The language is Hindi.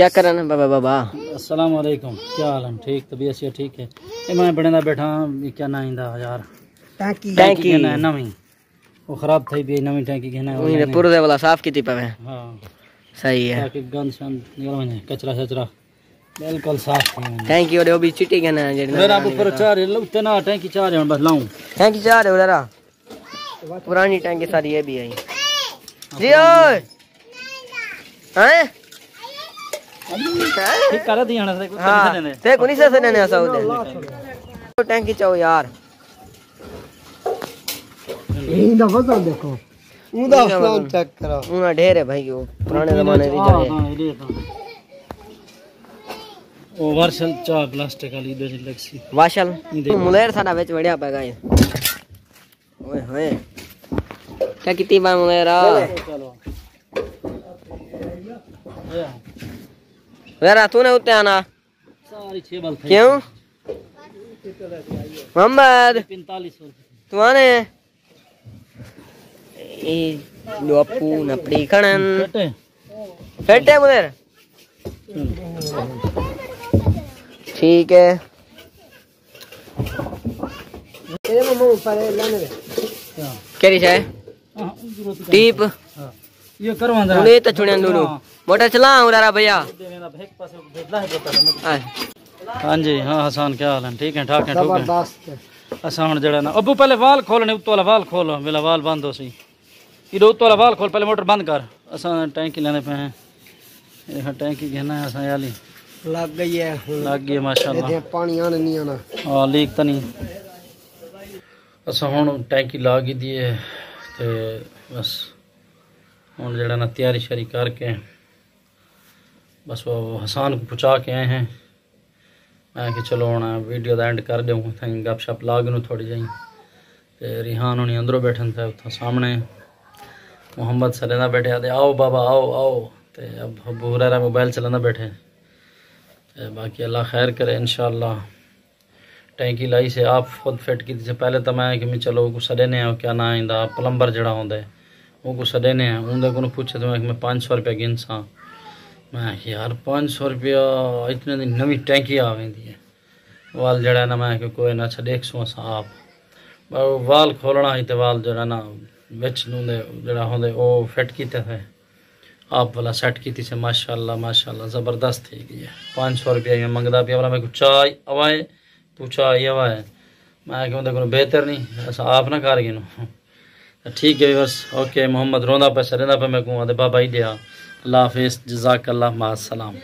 क्या कर रहे बाबा बाबा? अस्सलाम वालेकुम क्या हाल है? ठीक तबीयत से ठीक है? ये मैं बने दा बैठा क्या ना इंदा यार? टैंकी। टैंकी ना नवी वो खराब थी भी नवी टैंकी कहना है उन्हें पुरदे वाला साफ़ की पवे। हाँ। सही है। ताकि गंद शन निकल वने कचरा शचरा। बिल्कुल साफ़ थी टैंकी और वो भी चिट्टी कहना है जेड़ी मेरा ऊपर चार है ना टैंकी चार है बस लाऊं। टैंकी चार है उधर पुरानी टैंकी सारी ये भी आई जी ओए। हैं? ठीक कर दी हना से हाँ ते कोनी से से ने ऐसा होते टैंकी चाओ यार। इंदा वज़न देखो। उंदा वज़न। चेक करो। उंदा ढेर है भाई वो पुराने जमाने की जगह। हाँ, है ओ वर्षन चा प्लास्टिक वाली दे लक्सी वाशल मुलेर साडा विच वड़िया पे गए ओए होए। क्या कितनी बार मुलेर आ? चलो। वेरा तूने उतने आना। सारी छह बल क्यों? मोहम्मद तू आने। ए लो लोपू नपड़ी खणन। फेटे। हम्म। है उधर ठीक है। ए मम्मा ऊपर है लाने दे। क्या? रिशा है? हाँ, टीप ये करवा दे नहीं तो छोड़े दोनों हाँ। मोटर चला उरारा भैया। हाँ जी हाँ हसन क्या हाल है? ठीक है ठाक है ठीक है? असा हुन जड़ा ना अबू पहले वाल खोलने उत्तो वाला वाल खोलो। मेरा वाल बंद हो सी। इधर उत्तो वाला वाल खोल पहले मोटर बंद कर। असा टैंकी लेने पे हैं। देखा टैंकी घेना है असा याली लग गई है लग गई माशाल्लाह। पानी आने नहीं आना। हाँ लीक तो नहीं। असा हुन टैंकी ला गई दी है ते बस। हूँ जरा तैयारी श्यारी करके बस वो हसान को पुचा के आए हैं मैं कि चलो हूँ वीडियो का एंड कर दूँ उतना गप शप ला गू थोड़ी जी तो रिहान उन्हें अंदरों बैठे था उतो सामने मुहम्मद सरे बैठे थे आओ बाबा आओ आओ तो अब बुरा मोबाइल चलन बैठे तो बाकी अल्लाह खैर करे इन शाला टैंकी लाई से आप खुद फिट की पहले तो मैं कि चलो सड़े ने क्या ना आई पलंबर जड़ा है वो कुछ देने हैं। उन को पूछे तो मैं पाँच सौ रुपया गिन सा। मैं यार पाँच सौ रुपया, इतने दिन नवी टैंकी आ वेंदी है। वाल जड़ा ना मैं कोई ना अच्छा देख सो आप वाल खोलना ही तो वाल जड़ा ना बिच जड़ा होंगे वो फिट किते थे। आप वाला सैट की से, माशाल्लाह माशाल्लाह, ज़बरदस्त थी गई है पाँच सौ रुपया में मंगता पिया वाला। मेरे को चाय अवाए तू चाय अवाए मैं क्या बेहतर नहीं, ऐसा आप ना कार गिनो। ठीक है, बस ओके मोहम्मद, रोंदा पैसा सरेंदा पे मैं कहूँ बाबा ही दिया अल्लाह हाफिज़ जजाक अल्लाह मासलाम